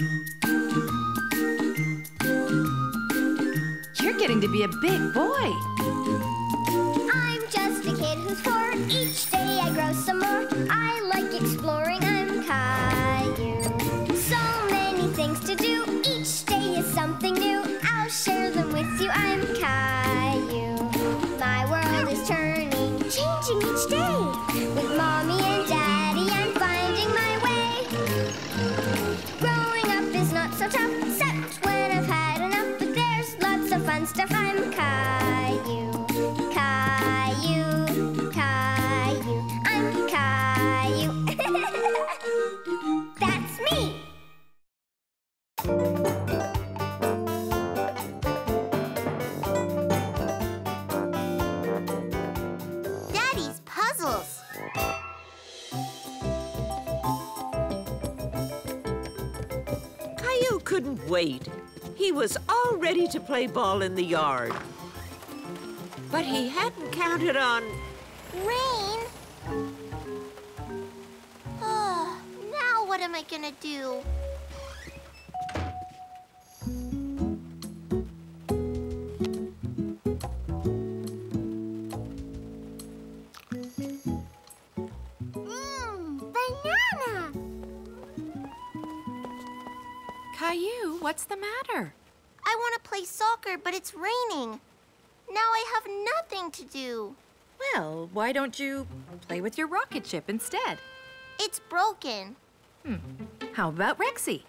You're getting to be a big boy. I'm just a kid who's four. Each day I grow some more. I like wait. He was all ready to play ball in the yard. But he hadn't counted on Rain. Oh, now what am I gonna do? Caillou, what's the matter? I want to play soccer, but it's raining. Now I have nothing to do. Well, why don't you play with your rocket ship instead? It's broken. Hmm. How about Rexy?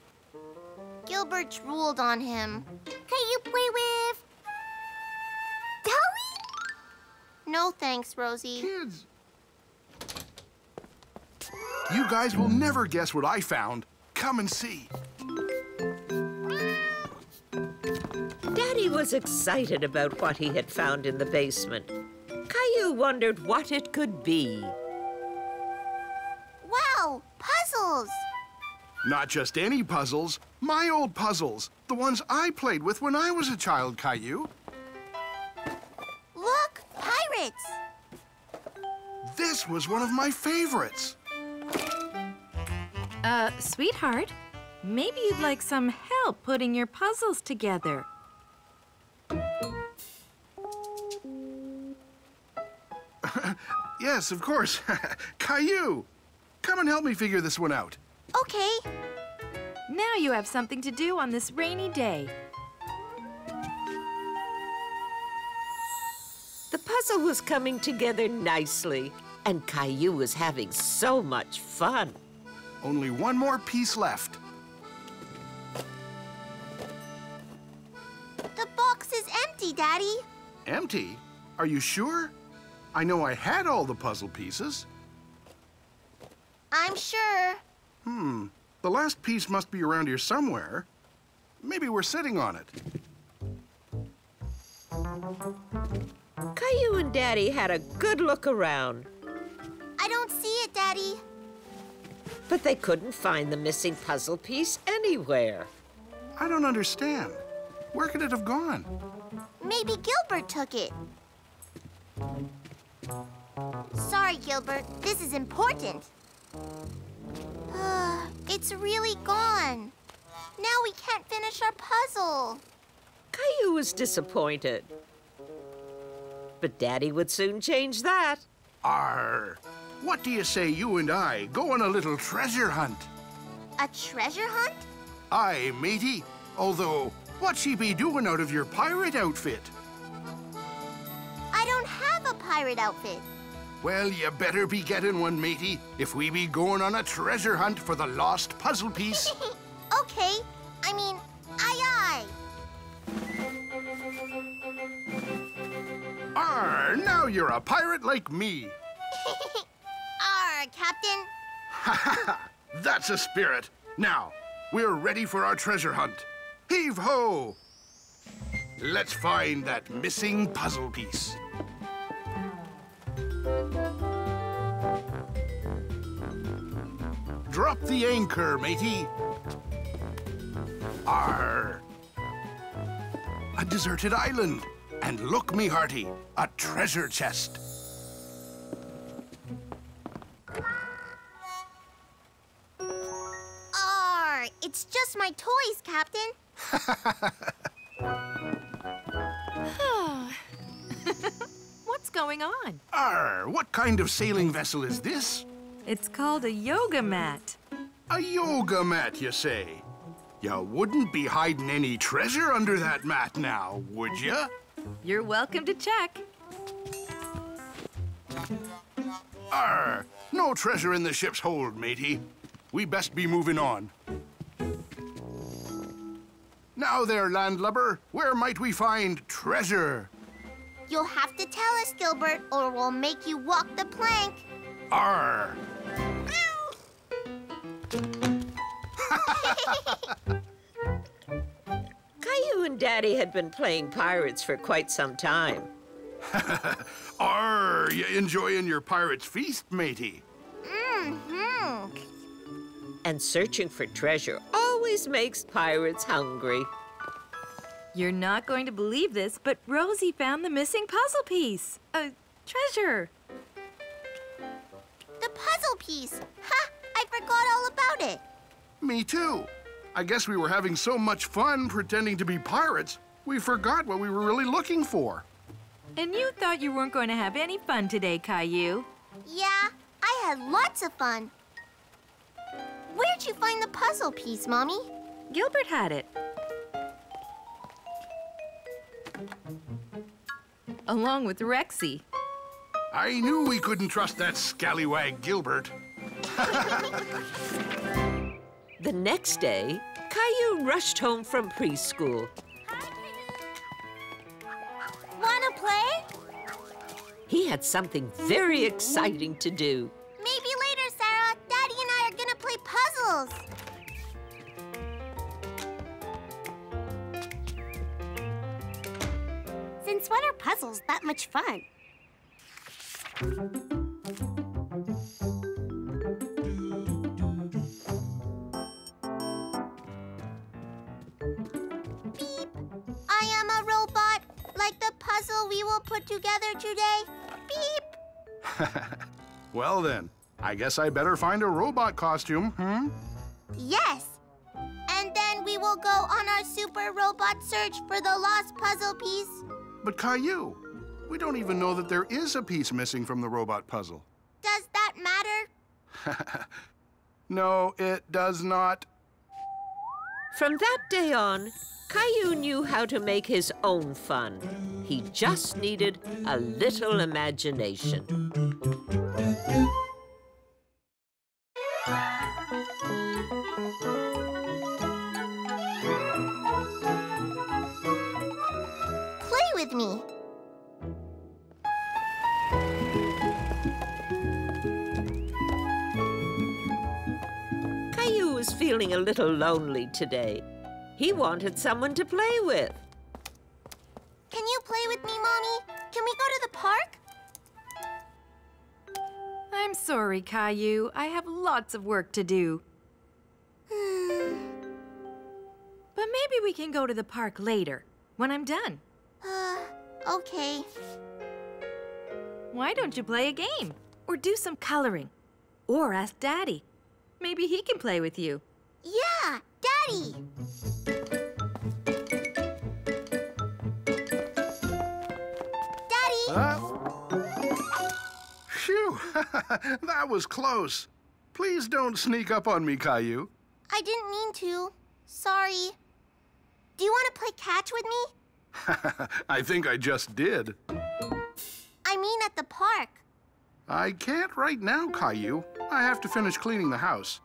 Gilbert's ruled on him. Can you play with... Dolly? No thanks, Rosie. Kids. You guys will never guess what I found. Come and see. Was excited about what he had found in the basement. Caillou wondered what it could be. Wow, puzzles! Not just any puzzles, my old puzzles. The ones I played with when I was a child, Caillou. Look, pirates! This was one of my favorites. Uh, sweetheart, maybe you'd like some help putting your puzzles together. Yes, of course. Caillou, come and help me figure this one out. Okay, Now you have something to do on this rainy day. The puzzle was coming together nicely, and Caillou was having so much fun. Only one more piece left. the box is empty, Daddy. Empty? Are you sure? I know I had all the puzzle pieces. I'm sure. Hmm. The last piece must be around here somewhere. Maybe we're sitting on it. Caillou and Daddy had a good look around, I don't see it, Daddy. but they couldn't find the missing puzzle piece anywhere. I don't understand. Where could it have gone? Maybe Gilbert took it. Sorry, Gilbert. This is important. Ah, it's really gone. Now we can't finish our puzzle. Caillou was disappointed. But Daddy would soon change that. Arr! What do you say you and I go on a little treasure hunt? A treasure hunt? Aye, matey. Although, what she be doing out of your pirate outfit? I don't have a pirate outfit. Well, you better be getting one, matey, if we be going on a treasure hunt for the lost puzzle piece. okay. I mean, aye, aye. Arr! Now you're a pirate like me. Arr, Captain. Ha ha ha! That's a spirit. Now, we're ready for our treasure hunt. Heave ho! Let's find that missing puzzle piece. Drop the anchor, matey. Arr! A deserted island. And look, me hearty, a treasure chest. Arr, It's just my toys, Captain. What's going on? Arr, what kind of sailing vessel is this? It's called a yoga mat. A yoga mat, you say? You wouldn't be hiding any treasure under that mat now, would you? You're welcome to check. Arr, no treasure in the ship's hold, matey. We best be moving on. Now there, landlubber, where might we find treasure? You'll have to tell us, Gilbert, or we'll make you walk the plank. Arr! Caillou and Daddy had been playing pirates for quite some time. Arr, you enjoying your pirate's feast, matey? Mm-hmm. And searching for treasure always makes pirates hungry. You're not going to believe this, but Rosie found the missing puzzle piece. A treasure. The puzzle piece. Ha! I forgot all about it. Me too. I guess we were having so much fun pretending to be pirates, we forgot what we were really looking for. And you thought you weren't going to have any fun today, Caillou. Yeah, I had lots of fun. Where'd you find the puzzle piece, Mommy? Gilbert had it. Along with Rexy. I knew we couldn't trust that scallywag Gilbert. The next day, Caillou rushed home from preschool. Wanna play? He had something very exciting to do. Puzzles that much fun? Beep. I am a robot, like the puzzle we will put together today. Beep. Well then, I guess I better find a robot costume, hmm? Yes. And then we will go on our super robot search for the lost puzzle piece. But Caillou, we don't even know that there is a piece missing from the robot puzzle. Does that matter? No, it does not. From that day on, Caillou knew how to make his own fun. He just needed a little imagination. Little lonely today. He wanted someone to play with. Can you play with me, Mommy? Can we go to the park? I'm sorry, Caillou. I have lots of work to do. But maybe we can go to the park later, when I'm done. Uh, okay. Why don't you play a game? Or do some coloring? Or ask Daddy. Maybe he can play with you. Yeah, Daddy. Daddy, Uh, phew, that was close. Please don't sneak up on me, Caillou. I didn't mean to. Sorry. Do you want to play catch with me? I think I just did. I mean at the park. I can't right now, Caillou. I have to finish cleaning the house.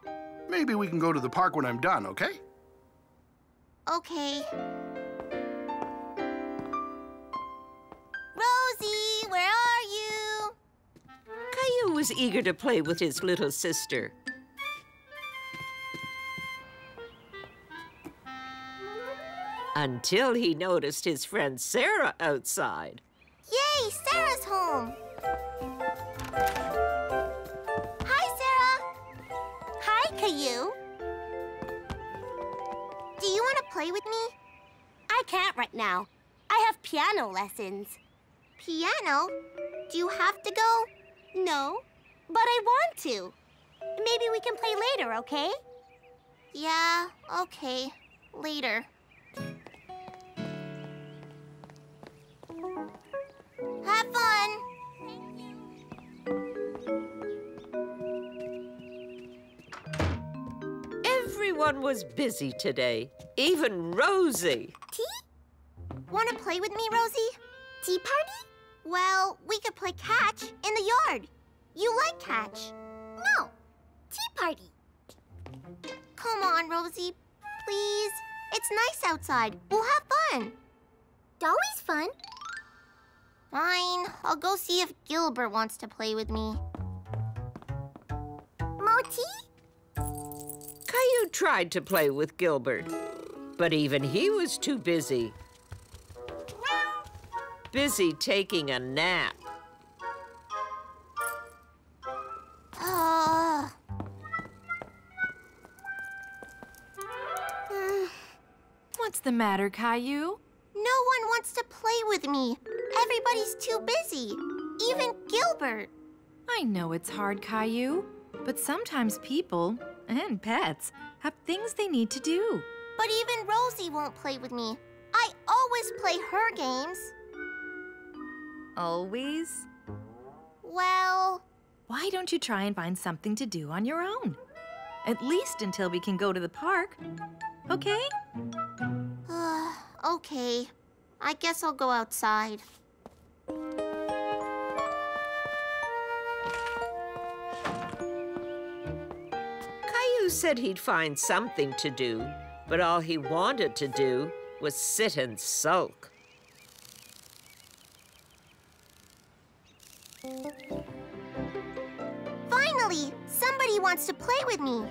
Maybe we can go to the park when I'm done, okay? Okay. Rosie, where are you? Caillou was eager to play with his little sister. Until he noticed his friend Sarah outside. Yay, Sarah's home. Play with me? I can't right now. I have piano lessons. Piano? Do you have to go? No, but I want to. Maybe we can play later, okay? Yeah, okay. Later. Have fun! Everyone was busy today, even Rosie. Tea? Want to play with me, Rosie? Tea party? Well, we could play catch in the yard. You like catch? No. Tea party. Come on, Rosie. Please. It's nice outside. We'll have fun. Always fun. Fine. I'll go see if Gilbert wants to play with me. Caillou tried to play with Gilbert, but even he was too busy. Busy taking a nap. Uh, What's the matter, Caillou? no one wants to play with me. Everybody's too busy. Even Gilbert. I know it's hard, Caillou, but sometimes people and pets have things they need to do. But even Rosie won't play with me. I always play her games. Always? Well, Why don't you try and find something to do on your own? At least until we can go to the park. Okay? uh, okay. I guess I'll go outside. Said he'd find something to do, but all he wanted to do was sit and sulk. Finally, somebody wants to play with me.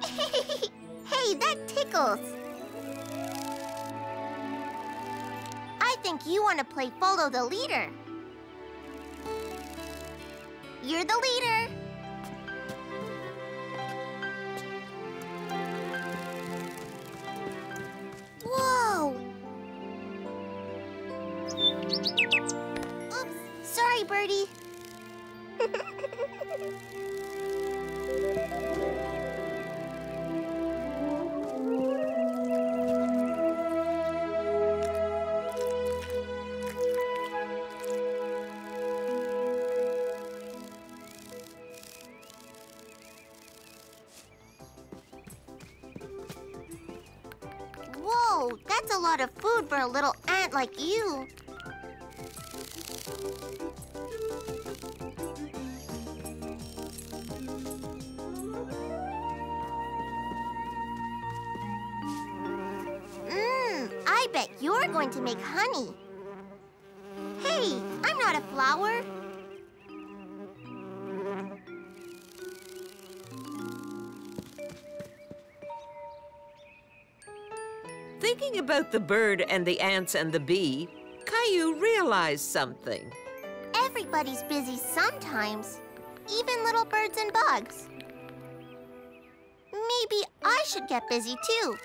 hey, that tickles. I think you want to play follow the leader. You're the leader. That's a lot of food for a little ant like you. Mmm, I bet you're going to make honey. Hey, I'm not a flower. About the bird and the ants and the bee, Caillou realized something. Everybody's busy sometimes, even little birds and bugs. Maybe I should get busy too.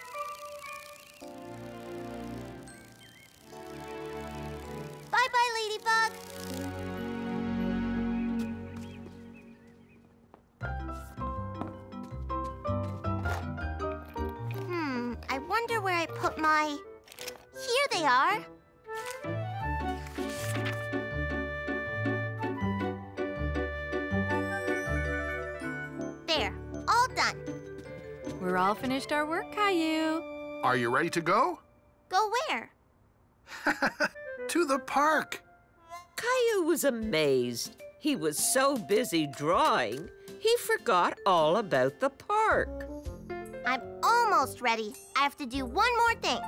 Where I put my. Here they are. There, all done. We're all finished our work, Caillou. Are you ready to go? Go where? To the park. Caillou was amazed. He was so busy drawing, he forgot all about the park. I'm almost ready. I have to do one more thing.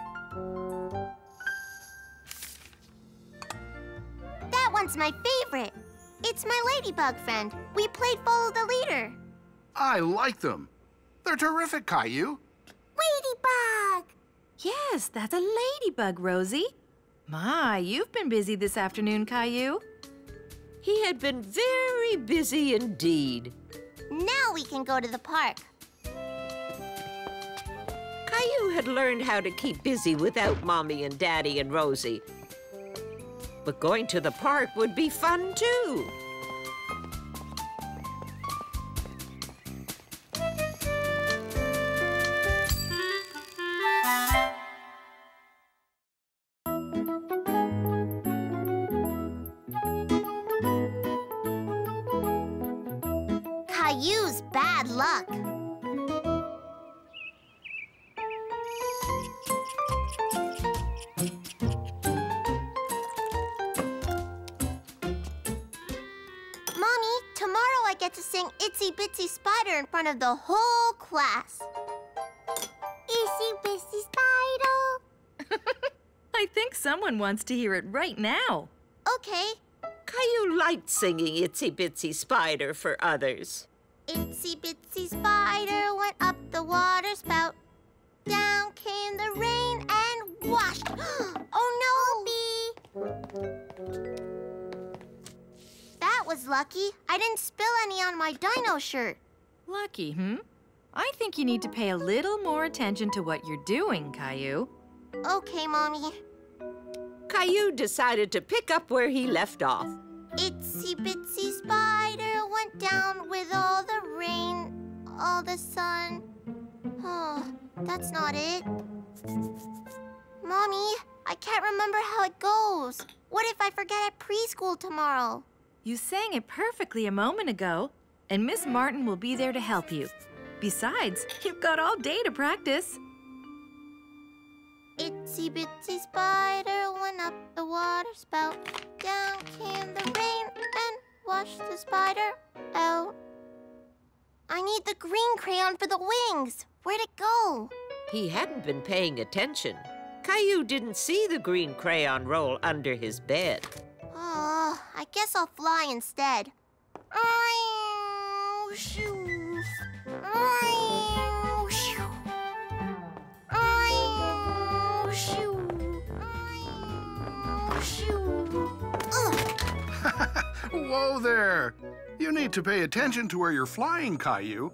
That one's my favorite. It's my ladybug friend. We played follow the leader. I like them. They're terrific, Caillou. Ladybug! Yes, that's a ladybug, Rosie. My, you've been busy this afternoon, Caillou. He had been very busy indeed. Now we can go to the park. Caillou had learned how to keep busy without Mommy and Daddy and Rosie. But going to the park would be fun, too. Caillou's bad luck. Front of the whole class. Itsy Bitsy Spider. I think someone wants to hear it right now. Okay. Caillou liked singing Itsy Bitsy Spider for others. Itsy Bitsy Spider went up the water spout. Down came the rain and washed. oh no! That was lucky. I didn't spill any on my dino shirt. Lucky, hmm? I think you need to pay a little more attention to what you're doing, Caillou. Okay, Mommy. Caillou decided to pick up where he left off. Itsy Bitsy Spider went down with all the rain, all the sun. Oh, that's not it. Mommy, I can't remember how it goes. What if I forget at preschool tomorrow? You sang it perfectly a moment ago, and Miss Martin will be there to help you. Besides, you've got all day to practice. Itsy bitsy spider went up the water spout. Down came the rain and washed the spider out. I need the green crayon for the wings. Where'd it go? He hadn't been paying attention. Caillou didn't see the green crayon roll under his bed. Oh, I guess I'll fly instead. Ow, Whoa there! You need to pay attention to where you're flying, Caillou.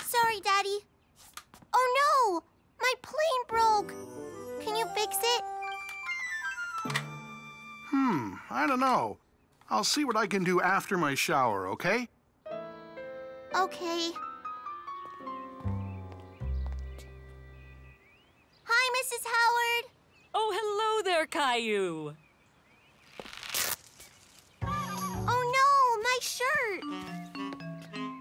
Sorry, Daddy. Oh no! My plane broke. Can you fix it? Hmm, I don't know. I'll see what I can do after my shower, okay? Okay. Hi, Mrs. Howard. Oh, hello there, Caillou. Oh no, my shirt.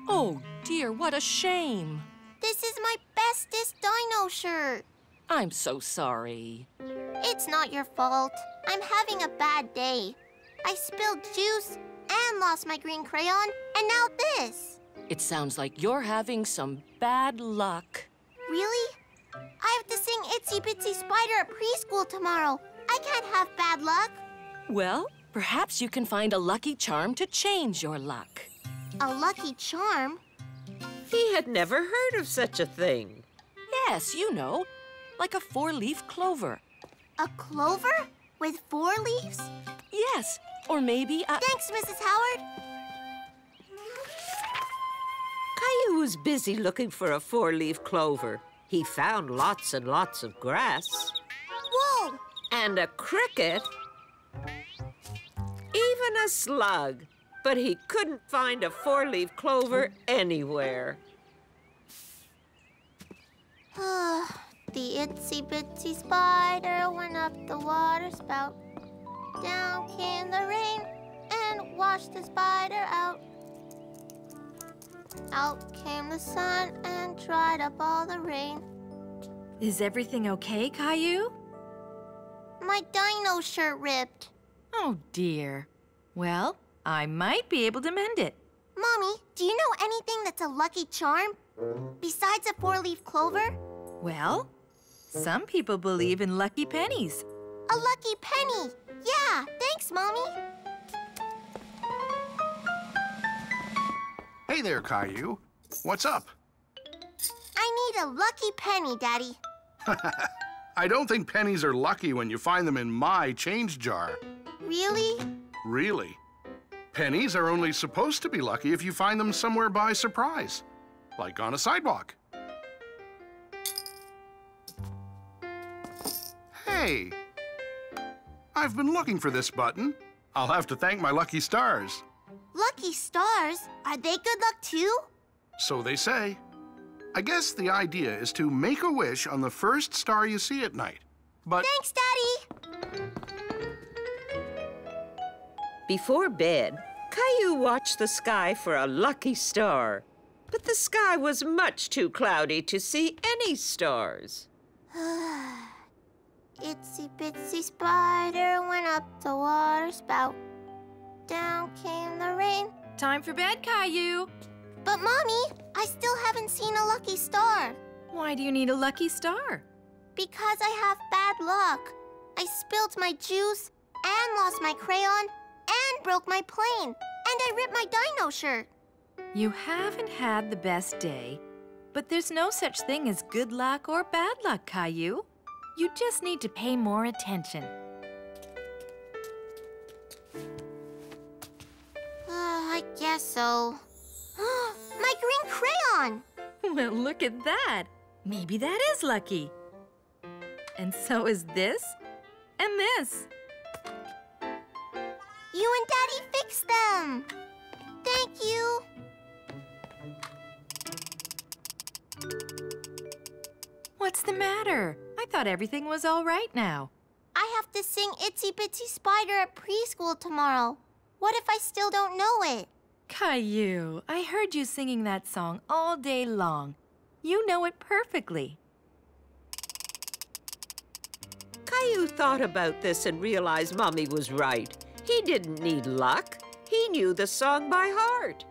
Oh, dear, what a shame. This is my bestest dino shirt. I'm so sorry. It's not your fault. I'm having a bad day. I spilled juice and lost my green crayon, and now this. It sounds like you're having some bad luck. Really? I have to sing Itsy Bitsy Spider at preschool tomorrow. I can't have bad luck. Well, perhaps you can find a lucky charm to change your luck. A lucky charm? He had never heard of such a thing. Yes, you know, like a four-leaf clover. A clover? With four leaves? Yes, or maybe a... Thanks, Mrs. Howard. Caillou was busy looking for a four-leaf clover. He found lots and lots of grass Whoa! and a cricket, even a slug. But he couldn't find a four-leaf clover anywhere. Ah, the itsy bitsy spider went up the water spout. Down came the rain and washed the spider out. Out came the sun and dried up all the rain. Is everything okay, Caillou? My dino shirt ripped. Oh, dear. Well, I might be able to mend it. Mommy, do you know anything that's a lucky charm? Besides a four-leaf clover? Well, some people believe in lucky pennies. A lucky penny. Yeah, thanks, Mommy. Hey there, Caillou. What's up? I need a lucky penny, Daddy. I don't think pennies are lucky when you find them in my change jar. Really? Really? Pennies are only supposed to be lucky if you find them somewhere by surprise, like on a sidewalk. Hey! I've been looking for this button. I'll have to thank my lucky stars. Lucky stars? Are they good luck too? So they say. I guess the idea is to make a wish on the first star you see at night. But Thanks, Daddy. Before bed, Caillou watched the sky for a lucky star, but the sky was much too cloudy to see any stars. Itsy bitsy spider went up the water spout. Down came the rain. Time for bed, Caillou. But, Mommy, I still haven't seen a lucky star. Why do you need a lucky star? Because I have bad luck. I spilled my juice, and lost my crayon, and broke my plane, and I ripped my dino shirt. You haven't had the best day, but there's no such thing as good luck or bad luck, Caillou. You just need to pay more attention. Uh, I guess so. my green crayon! Well, look at that. Maybe that is lucky. And so is this and this. You and Daddy fixed them. Thank you. What's the matter? I thought everything was all right now. I have to sing Itsy Bitsy Spider at preschool tomorrow. What if I still don't know it? Caillou, I heard you singing that song all day long. You know it perfectly. Caillou thought about this and realized Mommy was right. He didn't need luck. He knew the song by heart.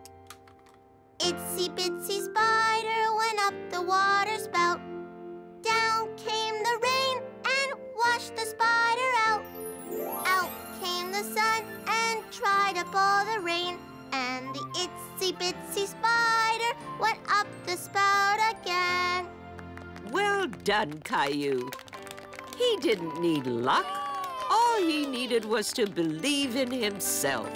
Itsy bitsy spider went up the water spout. Down came the rain and washed the spider out. Out came the sun and tried to pull the rain. And the itsy bitsy spider went up the spout again. Well done, Caillou. He didn't need luck. All he needed was to believe in himself.